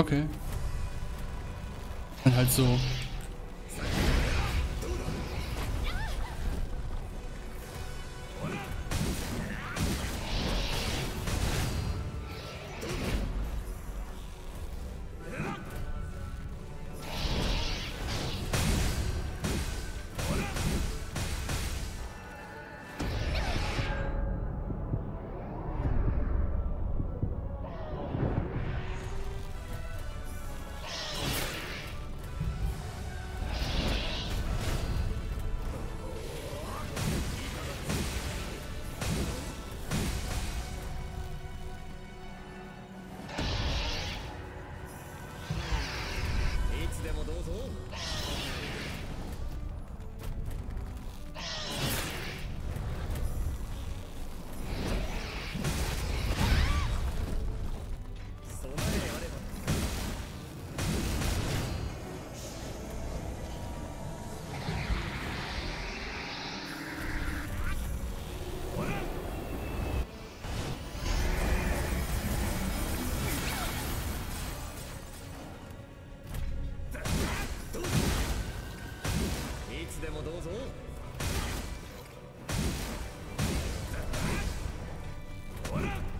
Okay. Und halt so でもどうぞ。つでもどうぞ。ほら。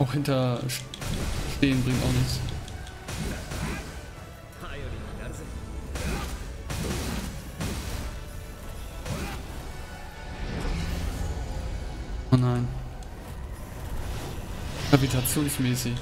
Auch hinter stehen bringt auch nichts. Oh nein. Gravitationsmäßig.